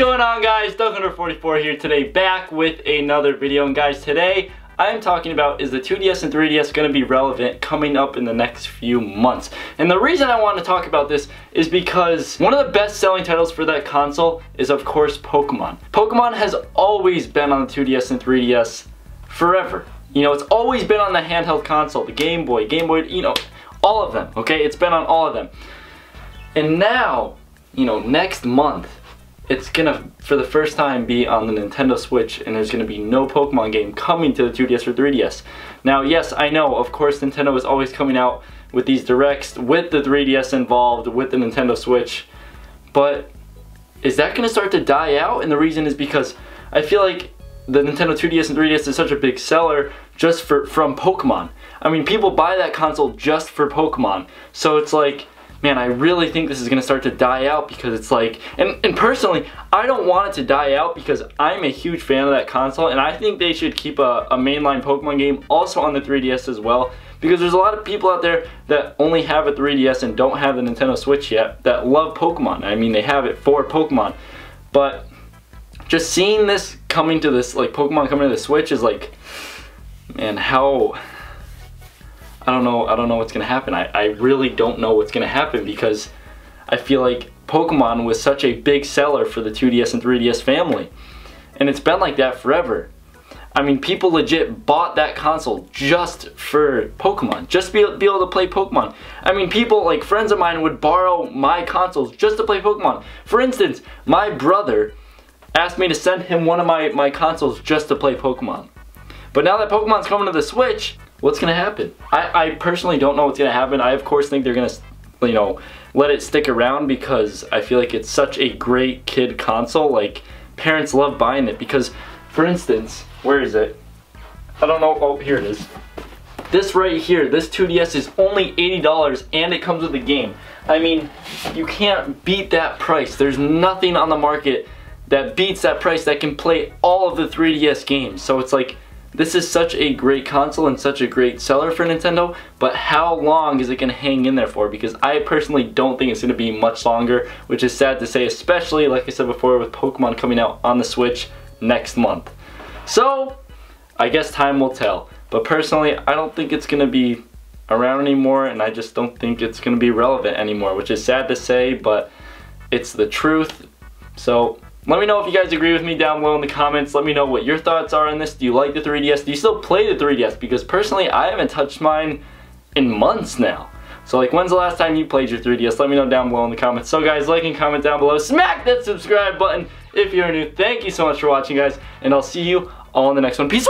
Going on guys? Duck44 here today back with another video and guys today I'm talking about is the 2DS and 3DS going to be relevant coming up in the next few months. And the reason I want to talk about this is because one of the best selling titles for that console is of course Pokemon. Pokemon has always been on the 2DS and 3DS forever. You know, it's always been on the handheld console, the Game Boy, Game Boy, you know, all of them, okay? It's been on all of them. And now, you know, next month, it's gonna, for the first time, be on the Nintendo Switch and there's gonna be no Pokemon game coming to the 2DS or 3DS. Now, yes, I know, of course, Nintendo is always coming out with these directs with the 3DS involved, with the Nintendo Switch, but is that gonna start to die out? And the reason is because I feel like the Nintendo 2DS and 3DS is such a big seller just for from Pokemon. I mean, people buy that console just for Pokemon. So it's like, man, I really think this is gonna start to die out because it's like, and, and personally, I don't want it to die out because I'm a huge fan of that console and I think they should keep a, a mainline Pokemon game also on the 3DS as well because there's a lot of people out there that only have a 3DS and don't have the Nintendo Switch yet that love Pokemon. I mean, they have it for Pokemon, but just seeing this coming to this, like Pokemon coming to the Switch is like, man, how I don't know I don't know what's gonna happen. I, I really don't know what's gonna happen because I feel like Pokemon was such a big seller for the 2DS and 3DS family. And it's been like that forever. I mean, people legit bought that console just for Pokemon, just to be, be able to play Pokemon. I mean, people, like friends of mine would borrow my consoles just to play Pokemon. For instance, my brother asked me to send him one of my, my consoles just to play Pokemon. But now that Pokemon's coming to the Switch, what's gonna happen? I, I personally don't know what's gonna happen. I of course think they're gonna, you know, let it stick around because I feel like it's such a great kid console. Like parents love buying it because, for instance, where is it? I don't know. Oh, here it is. This right here, this 2DS is only $80 and it comes with a game. I mean, you can't beat that price. There's nothing on the market that beats that price that can play all of the 3DS games. So it's like, this is such a great console and such a great seller for Nintendo, but how long is it going to hang in there for? Because I personally don't think it's going to be much longer, which is sad to say, especially, like I said before, with Pokemon coming out on the Switch next month. So, I guess time will tell. But personally, I don't think it's going to be around anymore, and I just don't think it's going to be relevant anymore, which is sad to say, but it's the truth. So, let me know if you guys agree with me down below in the comments. Let me know what your thoughts are on this. Do you like the 3DS? Do you still play the 3DS? Because personally, I haven't touched mine in months now. So like, when's the last time you played your 3DS? Let me know down below in the comments. So guys, like and comment down below. Smack that subscribe button if you're new. Thank you so much for watching, guys. And I'll see you all in the next one. Peace.